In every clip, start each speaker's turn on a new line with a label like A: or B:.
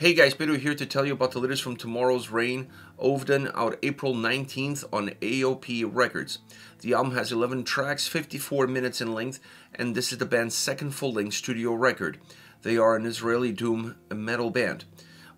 A: Hey guys, Pedro here to tell you about the latest from Tomorrow's Rain, Ovdan, out April 19th on AOP Records. The album has 11 tracks, 54 minutes in length, and this is the band's second full-length studio record. They are an Israeli doom metal band.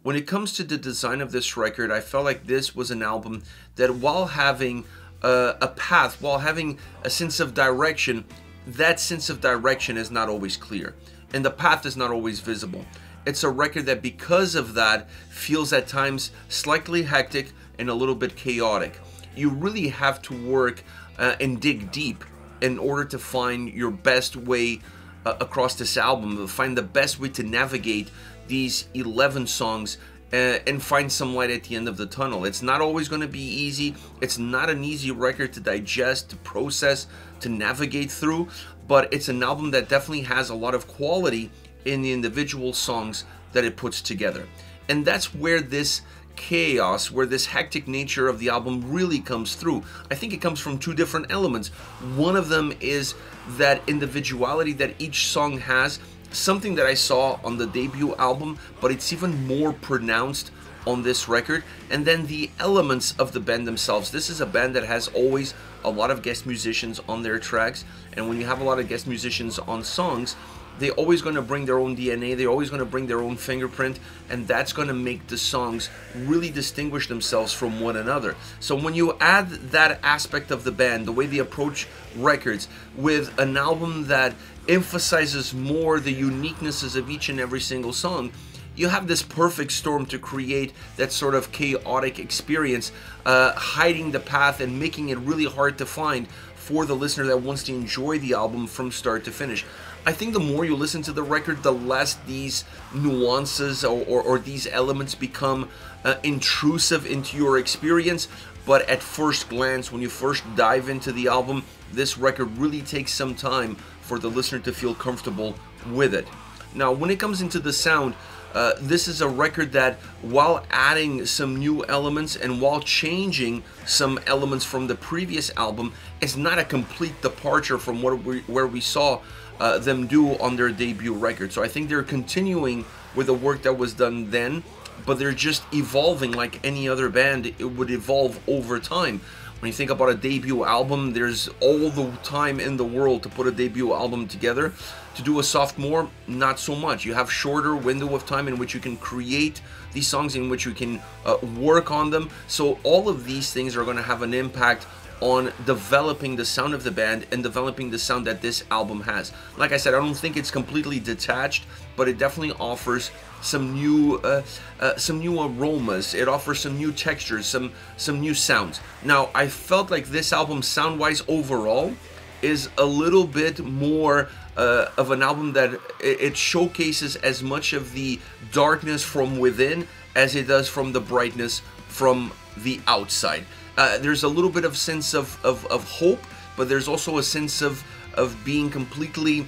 A: When it comes to the design of this record, I felt like this was an album that while having uh, a path, while having a sense of direction, that sense of direction is not always clear, and the path is not always visible. It's a record that, because of that, feels at times slightly hectic and a little bit chaotic. You really have to work uh, and dig deep in order to find your best way uh, across this album, find the best way to navigate these 11 songs uh, and find some light at the end of the tunnel. It's not always going to be easy. It's not an easy record to digest, to process, to navigate through, but it's an album that definitely has a lot of quality in the individual songs that it puts together. And that's where this chaos, where this hectic nature of the album really comes through. I think it comes from two different elements. One of them is that individuality that each song has, something that I saw on the debut album, but it's even more pronounced on this record. And then the elements of the band themselves. This is a band that has always a lot of guest musicians on their tracks. And when you have a lot of guest musicians on songs, they're always going to bring their own DNA, they're always going to bring their own fingerprint, and that's going to make the songs really distinguish themselves from one another. So when you add that aspect of the band, the way they approach records, with an album that emphasizes more the uniquenesses of each and every single song, you have this perfect storm to create that sort of chaotic experience, uh, hiding the path and making it really hard to find for the listener that wants to enjoy the album from start to finish. I think the more you listen to the record, the less these nuances or, or, or these elements become uh, intrusive into your experience. But at first glance, when you first dive into the album, this record really takes some time for the listener to feel comfortable with it. Now, when it comes into the sound, uh, this is a record that, while adding some new elements and while changing some elements from the previous album, is not a complete departure from what we, where we saw uh, them do on their debut record. So I think they're continuing with the work that was done then, but they're just evolving like any other band. It would evolve over time. When you think about a debut album, there's all the time in the world to put a debut album together. To do a sophomore, not so much. You have shorter window of time in which you can create these songs, in which you can uh, work on them. So all of these things are going to have an impact on developing the sound of the band and developing the sound that this album has. Like I said, I don't think it's completely detached, but it definitely offers some new uh, uh, some new aromas. It offers some new textures, some some new sounds. Now, I felt like this album, sound-wise, overall, is a little bit more uh, of an album that it showcases as much of the darkness from within as it does from the brightness from the outside. Uh, there's a little bit of sense of, of, of hope, but there's also a sense of, of being completely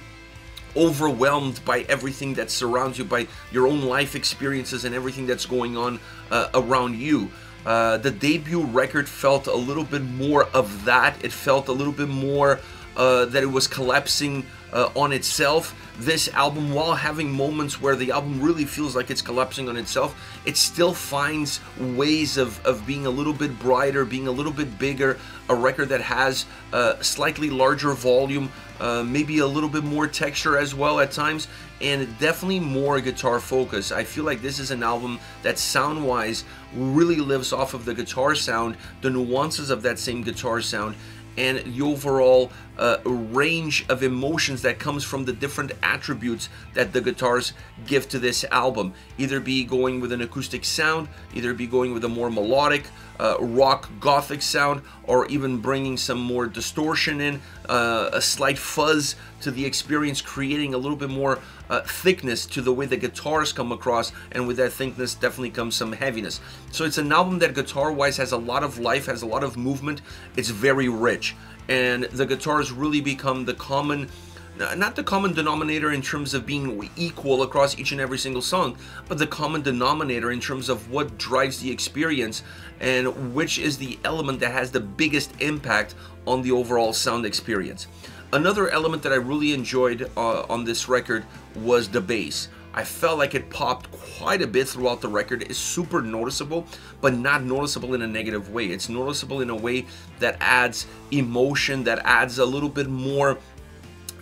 A: overwhelmed by everything that surrounds you, by your own life experiences and everything that's going on uh, around you. Uh, the debut record felt a little bit more of that. It felt a little bit more uh, that it was collapsing uh, on itself. This album, while having moments where the album really feels like it's collapsing on itself, it still finds ways of, of being a little bit brighter, being a little bit bigger, a record that has a slightly larger volume, uh, maybe a little bit more texture as well at times, and definitely more guitar focus. I feel like this is an album that sound-wise really lives off of the guitar sound, the nuances of that same guitar sound, and the overall uh, range of emotions that comes from the different attributes that the guitars give to this album. Either be going with an acoustic sound, either be going with a more melodic, uh, rock, gothic sound, or even bringing some more distortion in, uh, a slight fuzz to the experience, creating a little bit more uh, thickness to the way the guitars come across, and with that thickness definitely comes some heaviness. So it's an album that guitar-wise has a lot of life, has a lot of movement, it's very rich and the guitars really become the common not the common denominator in terms of being equal across each and every single song, but the common denominator in terms of what drives the experience and which is the element that has the biggest impact on the overall sound experience. Another element that I really enjoyed uh, on this record was the bass. I felt like it popped quite a bit throughout the record. It's super noticeable, but not noticeable in a negative way. It's noticeable in a way that adds emotion, that adds a little bit more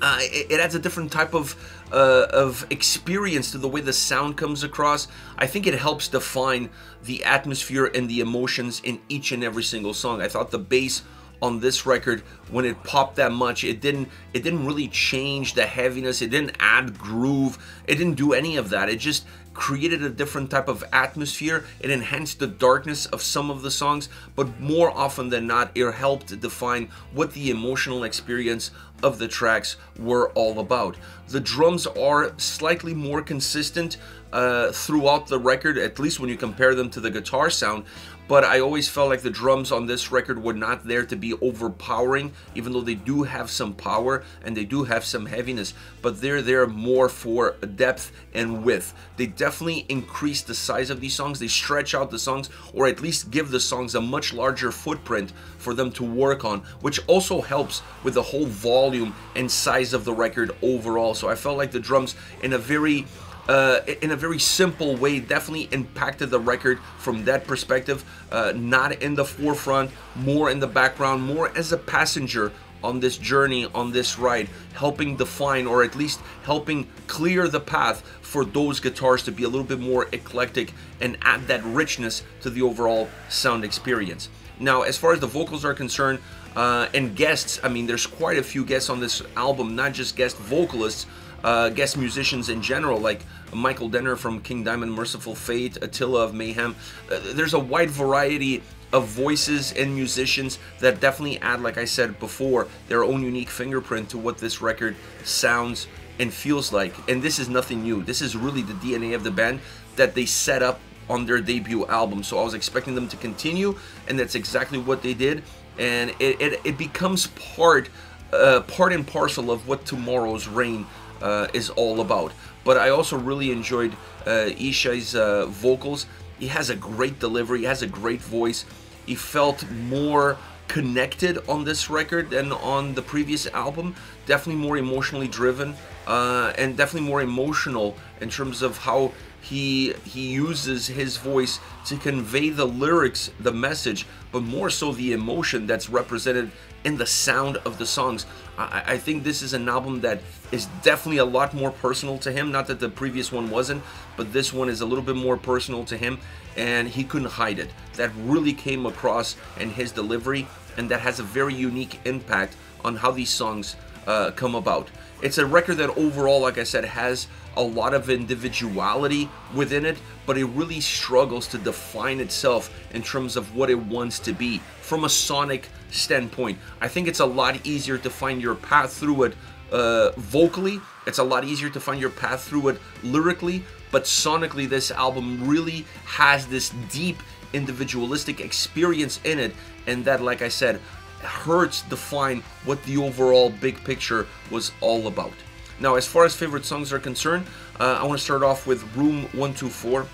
A: uh, it, it, adds a different type of uh, of experience to the way the sound comes across. I think it helps define the atmosphere and the emotions in each and every single song. I thought the bass on this record when it popped that much it didn't it didn't really change the heaviness it didn't add groove it didn't do any of that it just created a different type of atmosphere. It enhanced the darkness of some of the songs, but more often than not, it helped define what the emotional experience of the tracks were all about. The drums are slightly more consistent uh, throughout the record, at least when you compare them to the guitar sound, but I always felt like the drums on this record were not there to be overpowering, even though they do have some power and they do have some heaviness, but they're there more for depth and width. They definitely increase the size of these songs, they stretch out the songs, or at least give the songs a much larger footprint for them to work on, which also helps with the whole volume and size of the record overall. So I felt like the drums in a very uh, in a very simple way definitely impacted the record from that perspective. Uh, not in the forefront more in the background more as a passenger on this journey on this ride helping define or at least helping clear the path for those guitars to be a little bit more eclectic and add that richness to the overall sound experience. Now as far as the vocals are concerned uh, and guests I mean there's quite a few guests on this album not just guest vocalists uh, guest musicians in general, like Michael Denner from King Diamond, Mercyful Fate, Attila of Mayhem. Uh, there's a wide variety of voices and musicians that definitely add, like I said before, their own unique fingerprint to what this record sounds and feels like. And this is nothing new. This is really the DNA of the band that they set up on their debut album. So I was expecting them to continue, and that's exactly what they did. And it, it, it becomes part, uh, part and parcel of what Tomorrow's Rain uh, is all about. But I also really enjoyed uh, Yishai's uh, vocals. He has a great delivery, he has a great voice. He felt more connected on this record than on the previous album. Definitely more emotionally driven uh, and definitely more emotional in terms of how he he uses his voice to convey the lyrics, the message, but more so the emotion that's represented in the sound of the songs. I, I, think this is an album that is definitely a lot more personal to him. Not that the previous one wasn't, but this one is a little bit more personal to him, and he couldn't hide it. That really came across in his delivery, and that has a very unique impact on how these songs uh, come about. It's a record that overall, like I said, has a lot of individuality within it, but it really struggles to define itself in terms of what it wants to be from a sonic standpoint. I think it's a lot easier to find your path through it uh, vocally. It's a lot easier to find your path through it lyrically, but sonically, this album really has this deep individualistic experience in it, and that, like I said, hurts define what the overall big picture was all about. Now, as far as favorite songs are concerned, uh, I want to start off with Room 124.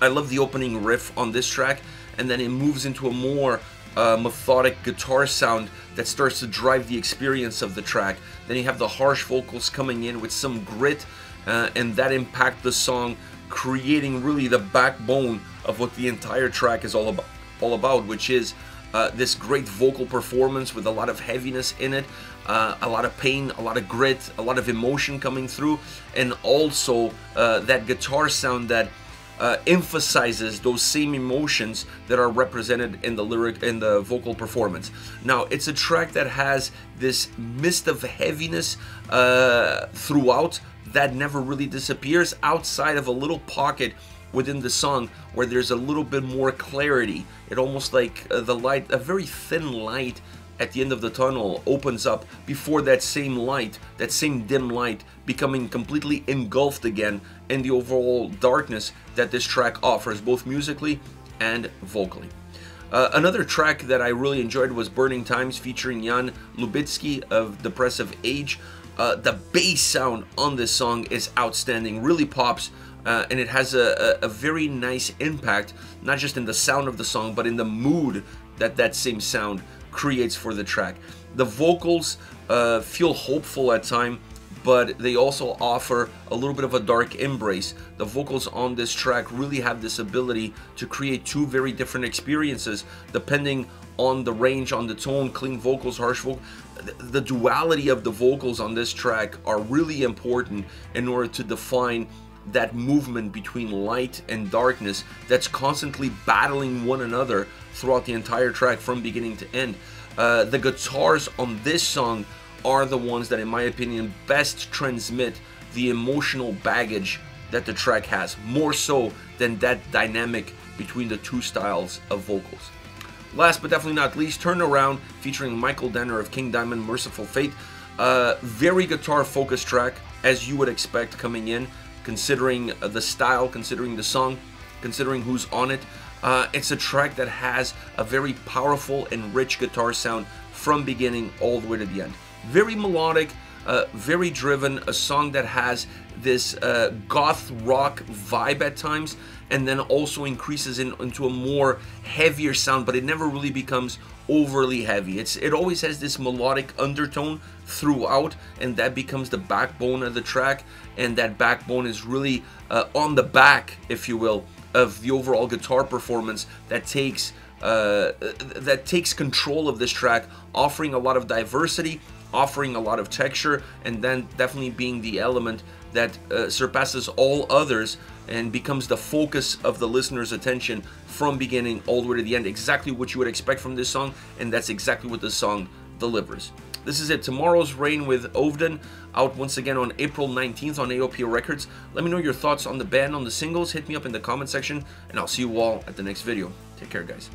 A: I love the opening riff on this track, and then it moves into a more uh, methodic guitar sound that starts to drive the experience of the track. Then you have the harsh vocals coming in with some grit, uh, and that impact the song, creating really the backbone of what the entire track is all about, all about which is uh, this great vocal performance with a lot of heaviness in it, uh, a lot of pain, a lot of grit, a lot of emotion coming through, and also uh, that guitar sound that uh, emphasizes those same emotions that are represented in the lyric in the vocal performance. Now, it's a track that has this mist of heaviness uh, throughout that never really disappears outside of a little pocket within the song where there's a little bit more clarity. It almost like uh, the light, a very thin light at the end of the tunnel opens up before that same light, that same dim light, becoming completely engulfed again in the overall darkness that this track offers, both musically and vocally. Uh, another track that I really enjoyed was Burning Times featuring Jan Lubitzki of Depressive Age. Uh, the bass sound on this song is outstanding, really pops uh, and it has a, a, a, very nice impact, not just in the sound of the song, but in the mood that that same sound creates for the track. The vocals uh, feel hopeful at time, but they also offer a little bit of a dark embrace. The vocals on this track really have this ability to create two very different experiences depending on the range, on the tone, clean vocals, harsh vocals. The duality of the vocals on this track are really important in order to define that movement between light and darkness that's constantly battling one another throughout the entire track from beginning to end. Uh, the guitars on this song are the ones that, in my opinion, best transmit the emotional baggage that the track has, more so than that dynamic between the two styles of vocals. Last but definitely not least, Turn Around, featuring Michael Denner of King Diamond Mercyful Fate. Uh, very guitar focused track, as you would expect coming in, considering the style, considering the song, considering who's on it. Uh, it's a track that has a very powerful and rich guitar sound from beginning all the way to the end. Very melodic, uh, very driven, a song that has this uh, goth rock vibe at times, and then also increases in, into a more heavier sound, but it never really becomes overly heavy. It's it always has this melodic undertone throughout, and that becomes the backbone of the track, and that backbone is really uh, on the back, if you will, of the overall guitar performance that takes uh, that takes control of this track, offering a lot of diversity, offering a lot of texture, and then definitely being the element that uh, surpasses all others and becomes the focus of the listener's attention from beginning all the way to the end. Exactly what you would expect from this song, and that's exactly what this song delivers. This is it. Tomorrow's Rain with Ovdan, out once again on April 19th on AOP Records. Let me know your thoughts on the band, on the singles. Hit me up in the comment section, and I'll see you all at the next video. Take care, guys.